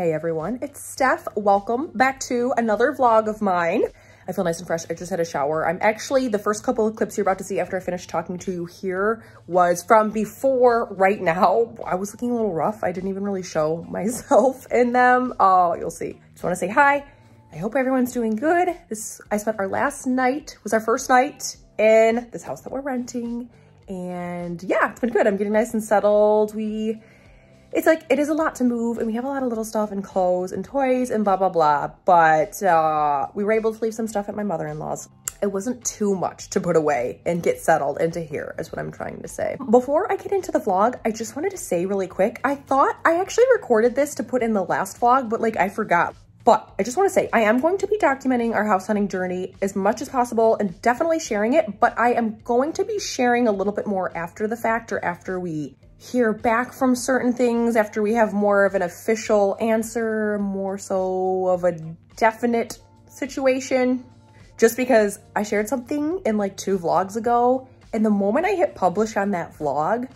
Hey everyone, it's Steph. Welcome back to another vlog of mine. I feel nice and fresh. I just had a shower. I'm actually, the first couple of clips you're about to see after I finish talking to you here was from before right now. I was looking a little rough. I didn't even really show myself in them. Oh, you'll see. Just want to say hi. I hope everyone's doing good. This, I spent our last night, was our first night in this house that we're renting. And yeah, it's been good. I'm getting nice and settled. We, it's like, it is a lot to move and we have a lot of little stuff and clothes and toys and blah, blah, blah. But uh, we were able to leave some stuff at my mother-in-law's. It wasn't too much to put away and get settled into here is what I'm trying to say. Before I get into the vlog, I just wanted to say really quick, I thought I actually recorded this to put in the last vlog, but like I forgot. But I just want to say, I am going to be documenting our house hunting journey as much as possible and definitely sharing it, but I am going to be sharing a little bit more after the fact or after we hear back from certain things, after we have more of an official answer, more so of a definite situation. Just because I shared something in like two vlogs ago, and the moment I hit publish on that vlog,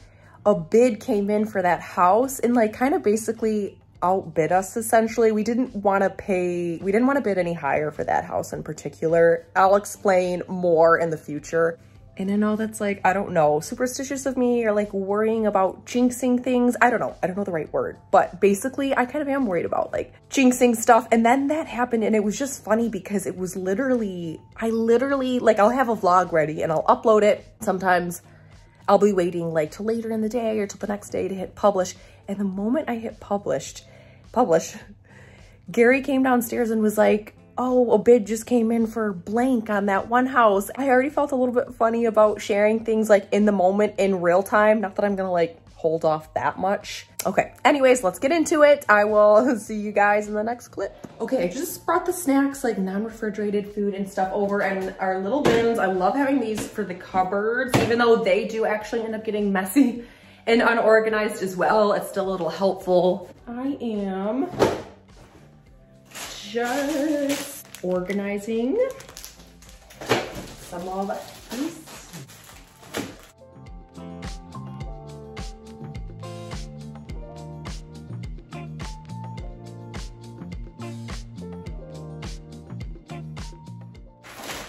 a bid came in for that house and like kind of basically outbid us essentially. We didn't want to pay, we didn't want to bid any higher for that house in particular. I'll explain more in the future. And I know that's like, I don't know, superstitious of me or like worrying about jinxing things. I don't know. I don't know the right word, but basically I kind of am worried about like jinxing stuff. And then that happened and it was just funny because it was literally, I literally, like I'll have a vlog ready and I'll upload it. Sometimes I'll be waiting like till later in the day or till the next day to hit publish. And the moment I hit published, publish, Gary came downstairs and was like, oh, a bid just came in for blank on that one house. I already felt a little bit funny about sharing things like in the moment in real time. Not that I'm gonna like hold off that much. Okay, anyways, let's get into it. I will see you guys in the next clip. Okay, I just brought the snacks, like non-refrigerated food and stuff over and our little bins. I love having these for the cupboards, even though they do actually end up getting messy and unorganized as well. It's still a little helpful. I am just organizing some of these.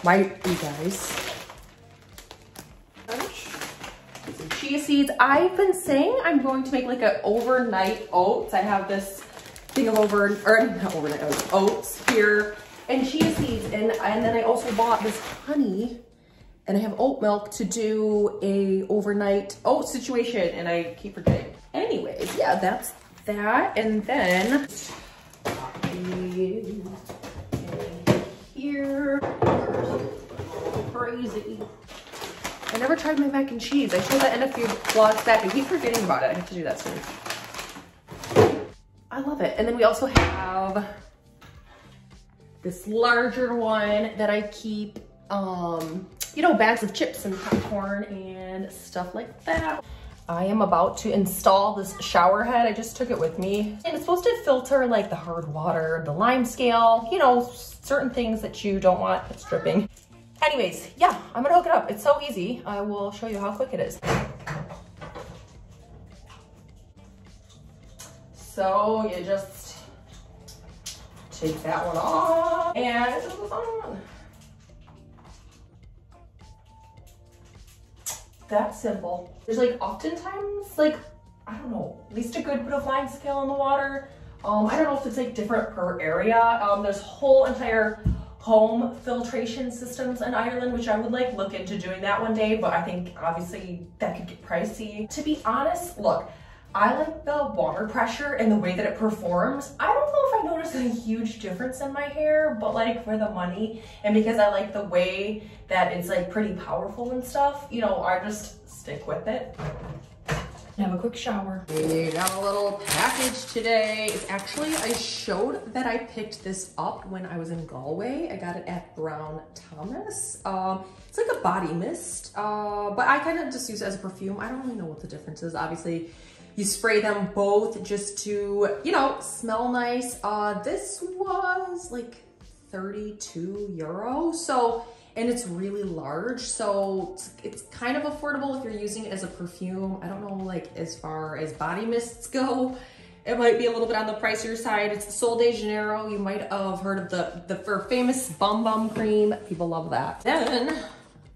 My, you guys, chia seeds. I've been saying I'm going to make like an overnight oats. I have this thing of over, or not overnight oats, oats here and chia seeds. And, and then I also bought this honey and I have oat milk to do a overnight oat situation and I keep forgetting. Anyways, yeah, that's that. And then here, crazy. I never tried my mac and cheese. I showed that in a few vlogs back. I keep forgetting about it. I have to do that soon. I love it. And then we also have this larger one that I keep, um, you know, bags of chips and popcorn and stuff like that. I am about to install this shower head. I just took it with me. And it's supposed to filter like the hard water, the lime scale, you know, certain things that you don't want that's dripping. Anyways, yeah, I'm gonna hook it up. It's so easy. I will show you how quick it is. So you just take that one off and on. That simple. There's like oftentimes like, I don't know, at least a good bit of lime scale in the water. Um, I don't know if it's like different per area. Um, there's whole entire home filtration systems in Ireland, which I would like look into doing that one day, but I think obviously that could get pricey. To be honest, look, I like the water pressure and the way that it performs. I don't know if I noticed a huge difference in my hair, but like for the money and because I like the way that it's like pretty powerful and stuff, you know, I just stick with it have a quick shower. We got a little package today. It's actually, I showed that I picked this up when I was in Galway. I got it at Brown Thomas. Um, it's like a body mist, uh, but I kind of just use it as a perfume. I don't really know what the difference is. Obviously, you spray them both just to, you know, smell nice. Uh, this was like 32 euro. So and it's really large. So it's, it's, kind of affordable if you're using it as a perfume. I don't know like as far as body mists go, It might be a little bit on the pricier side. It's Sol de Janeiro. You might have heard of the, the famous Bum Bum Cream. People love that. Then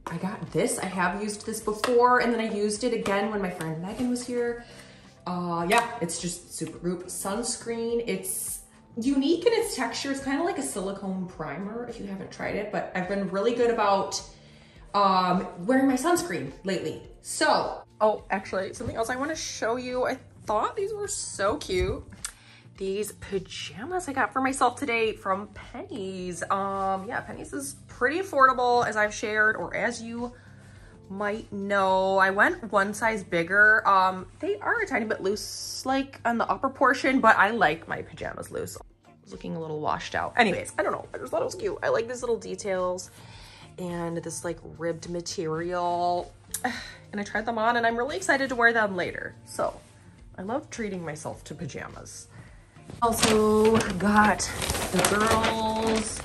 I got this. I have used this before and then I used it again when my friend Megan was here. Uh, yeah, it's just Supergoop sunscreen. It's unique in its texture. It's kind of like a silicone primer if you haven't tried it, but I've been really good about um, wearing my sunscreen lately. So, oh, actually something else I want to show you. I thought these were so cute. These pajamas I got for myself today from Penneys. Um, yeah, Penneys is pretty affordable as I've shared or as you might know. I went one size bigger. Um, they are a tiny bit loose like on the upper portion, but I like my pajamas loose. looking a little washed out. Anyways, I don't know. I just thought it was cute. I like these little details and this like ribbed material. And I tried them on and I'm really excited to wear them later. So I love treating myself to pajamas. Also got the girls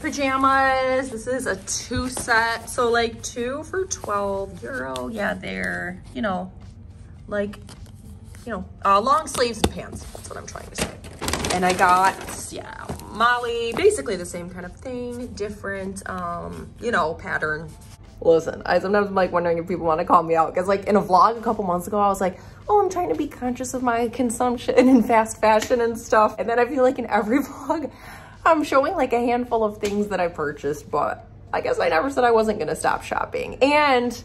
pajamas. This is a two set. So like two for 12 euro. Yeah, they're, you know, like, you know, uh, long sleeves and pants. That's what I'm trying to say. And I got, yeah, Molly, basically the same kind of thing, different, um, you know, pattern. Listen, I sometimes like wondering if people want to call me out because like in a vlog a couple months ago, I was like, oh, I'm trying to be conscious of my consumption and fast fashion and stuff. And then I feel like in every vlog, I'm showing like a handful of things that I purchased, but I guess I never said I wasn't to stop shopping. And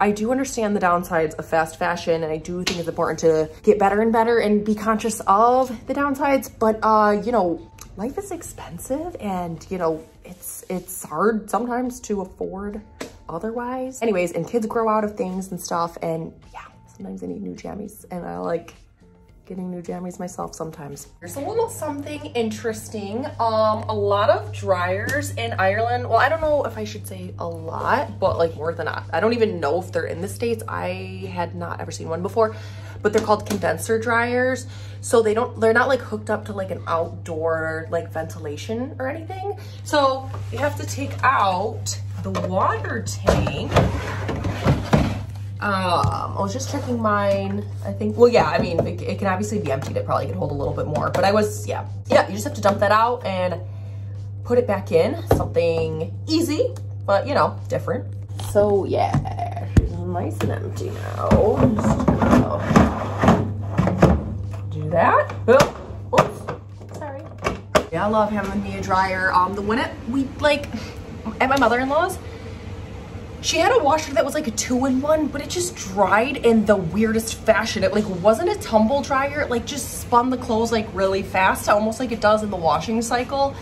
I do understand the downsides of fast fashion and I do think it's important to get better and better and be conscious of the downsides. But, uh, you know, life is expensive and, you know, it's, it's hard sometimes to afford otherwise. Anyways, and kids grow out of things and stuff. And yeah, sometimes I need new jammies and I like getting new jammies myself sometimes. There's a little something interesting. Um, a lot of dryers in Ireland. Well, I don't know if I should say a lot, but like more than that. I don't even know if they're in the States. I had not ever seen one before, but they're called condenser dryers. So they don't, they're not like hooked up to like an outdoor like ventilation or anything. So you have to take out the water tank um, I was just checking mine. I think, well, yeah, I mean, it, it, can obviously be emptied. It probably could hold a little bit more, but I was, yeah. Yeah, you just have to dump that out and put it back in. Something easy, but you know, different. So yeah, she's nice and empty now. do that. Oh, oops, sorry. Yeah, I love having a dryer. Um, the one at, we like, at my mother-in-law's, she had a washer that was like a two-in-one, but it just dried in the weirdest fashion. It like wasn't a tumble dryer. It like just spun the clothes like really fast, almost like it does in the washing cycle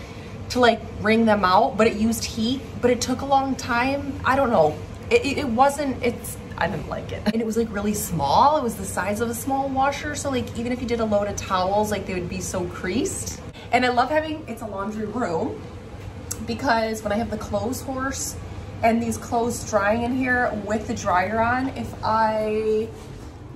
to like wring them out, but it used heat, but it took a long time. I don't know. It, it, it wasn't, it's, I didn't like it. And it was like really small. It was the size of a small washer. So like even if you did a load of towels, like they would be so creased. And I love having, it's a laundry room because when I have the clothes horse, and these clothes drying in here with the dryer on, if I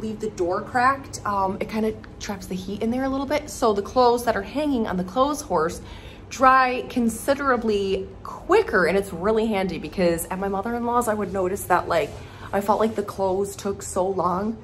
leave the door cracked, um, it kind of traps the heat in there a little bit. So the clothes that are hanging on the clothes horse dry considerably quicker and it's really handy because at my mother-in-law's I would notice that like I felt like the clothes took so long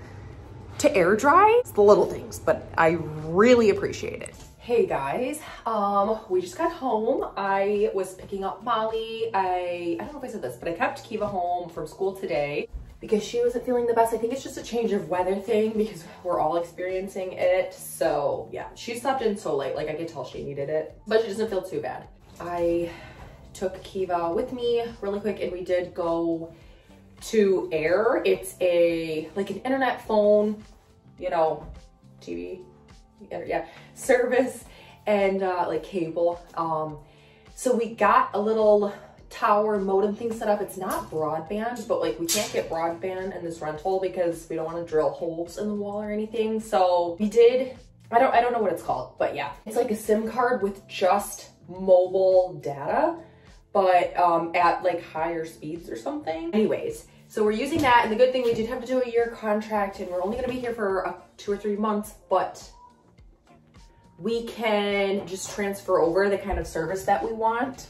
to air dry. It's the little things, but I really appreciate it. Hey guys, um, we just got home. I was picking up Molly. I, I don't know if I said this, but I kept Kiva home from school today because she wasn't feeling the best. I think it's just a change of weather thing because we're all experiencing it. So yeah, she slept in so late. Like I could tell she needed it, but she doesn't feel too bad. I took Kiva with me really quick and we did go to Eir. It's a, like an internet phone, you know, TV, yeah, service and uh, like cable. Um, so we got a little tower modem thing set up. It's not broadband, but like we can't get broadband in this rental because we don't want to drill holes in the wall or anything. So we did, I don't, I don't know what it's called, but yeah, it's like a SIM card with just mobile data, but um, at like higher speeds or something. Anyways, so we're using that. And the good thing, we did have to do a year contract and we're only gonna be here for uh, two or three months, but we can just transfer over the kind of service that we want.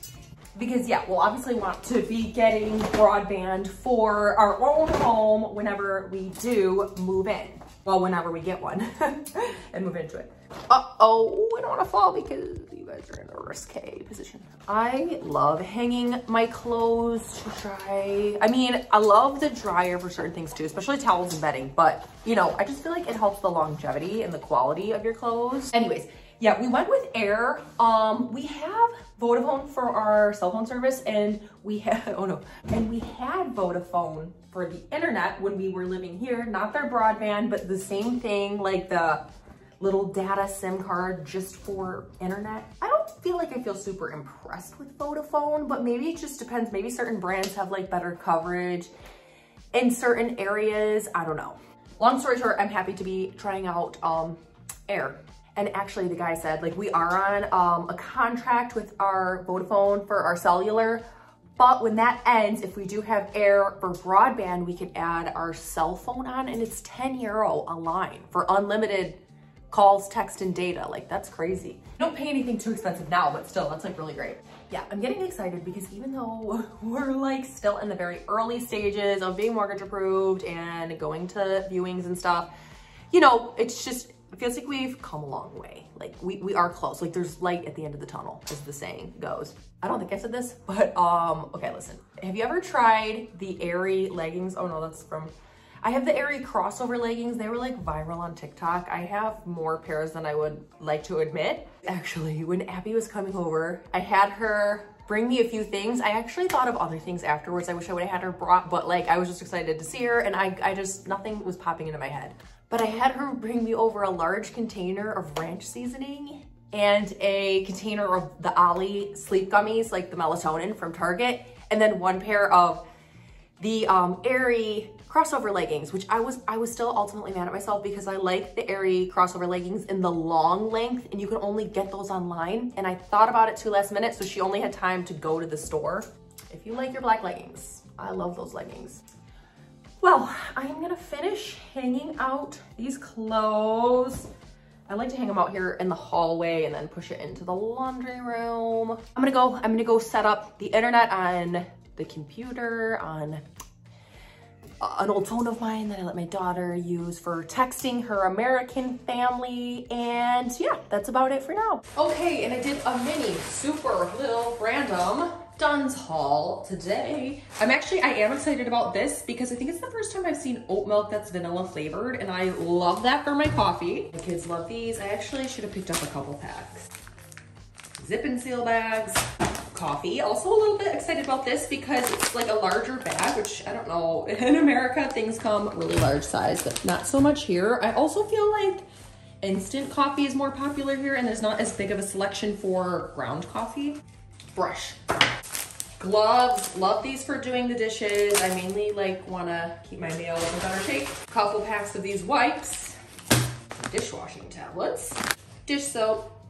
Because yeah, we'll obviously want to be getting broadband for our own home whenever we do move in. Well, whenever we get one and move into it. Uh-oh, I don't want to fall because you guys are in a risque position. I love hanging my clothes to dry. I mean, I love the dryer for certain things too, especially towels and bedding, but you know, I just feel like it helps the longevity and the quality of your clothes. Anyways, yeah, we went with Eir. Um, we have Vodafone for our cell phone service and we had, oh no, and we had Vodafone for the internet when we were living here, not their broadband, but the same thing, like the little data SIM card just for internet. I don't feel like I feel super impressed with Vodafone, but maybe it just depends. Maybe certain brands have like better coverage in certain areas. I don't know. Long story short, I'm happy to be trying out um, Eir. And actually the guy said like we are on um, a contract with our Vodafone for our cellular, but when that ends, if we do have Eir for broadband, we can add our cell phone on and it's 10 euro a line for unlimited calls, text, and data. Like that's crazy. Don't pay anything too expensive now, but still that's like really great. Yeah, I'm getting excited because even though we're like still in the very early stages of being mortgage approved and going to viewings and stuff, you know, it's just, it feels like we've come a long way. Like we, we are close. Like there's light at the end of the tunnel, as the saying goes. I don't think I said this, but um, okay, listen. Have you ever tried the Aerie leggings? Oh no, that's from I have the Aerie crossover leggings. They were like viral on TikTok. I have more pairs than I would like to admit. Actually, when Abby was coming over, I had her bring me a few things. I actually thought of other things afterwards. I wish I would have had her brought, but like I was just excited to see her and I, I just, nothing was popping into my head. But I had her bring me over a large container of ranch seasoning and a container of the Olly sleep gummies, like the melatonin from Target, and then one pair of the um, Aerie crossover leggings, which I was I was still ultimately mad at myself because I like the Aerie crossover leggings in the long length and you can only get those online. And I thought about it too last minute, so she only had time to go to the store. If you like your black leggings, I love those leggings. Well, I'm gonna finish hanging out these clothes. I like to hang them out here in the hallway and then push it into the laundry room. I'm gonna go, I'm gonna go set up the internet on the computer, on an old phone of mine that I let my daughter use for texting her American family. And yeah, that's about it for now. Okay, and I did a mini, super little random Dunnes haul today. I'm actually, I am excited about this because I think it's the first time I've seen oat milk that's vanilla flavored and I love that for my coffee. The kids love these. I actually should have picked up a couple packs. Zip and seal bags coffee. Also a little bit excited about this because it's like a larger bag, which I don't know, in America things come really large size, but not so much here. I also feel like instant coffee is more popular here and there's not as big of a selection for ground coffee. Brush. Gloves, love these for doing the dishes. I mainly like wanna keep my nails in better shape. Couple packs of these wipes, dishwashing tablets, dish soap,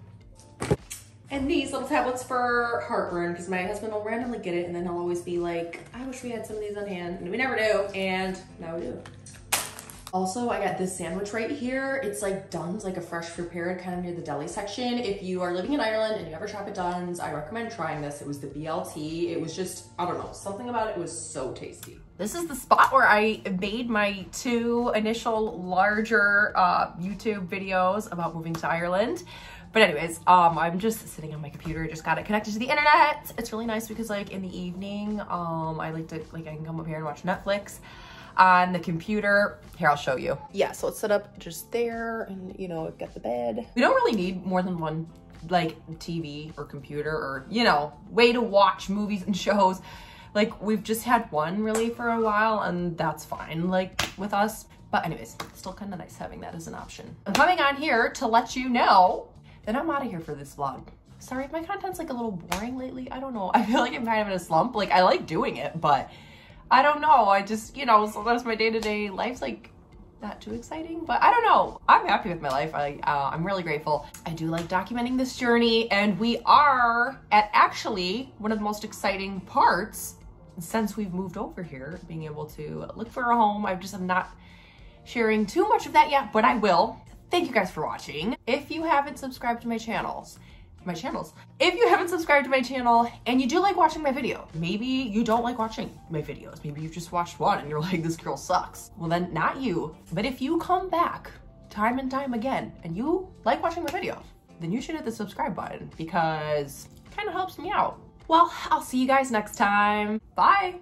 and these little tablets for heartburn, because my husband will randomly get it and then he'll always be like, I wish we had some of these on hand. And we never do, and now we do. Also, I got this sandwich right here. It's like Dunnes, like a fresh prepared kind of near the deli section. If you are living in Ireland and you ever shop at Dunnes, I recommend trying this. It was the BLT. It was just, I don't know, something about it was so tasty. This is the spot where I made my two initial larger uh, YouTube videos about moving to Ireland. But anyways, um, I'm just sitting on my computer, just got it connected to the internet. It's really nice because like in the evening, um, I like to, like I can come up here and watch Netflix on the computer. Here, I'll show you. Yeah, so it's set up just there and you know, get the bed. We don't really need more than one like TV or computer or, you know, way to watch movies and shows. Like we've just had one really for a while and that's fine like with us. But anyways, still kind of nice having that as an option. I'm coming on here to let you know then I'm out of here for this vlog. Sorry if my content's like a little boring lately. I don't know. I feel like I'm kind of in a slump. Like I like doing it, but I don't know. I just, you know, sometimes my day-to-day -day life's like not too exciting, but I don't know. I'm happy with my life. I, uh, I'm really grateful. I do like documenting this journey and we are at actually one of the most exciting parts since we've moved over here, being able to look for a home. I just am not sharing too much of that yet, but I will. Thank you guys for watching. If you haven't subscribed to my channels, my channels. If you haven't subscribed to my channel and you do like watching my video, maybe you don't like watching my videos. Maybe you've just watched one and you're like, this girl sucks. Well then not you, but if you come back time and time again and you like watching my video, then you should hit the subscribe button because it kind of helps me out. Well, I'll see you guys next time. Bye.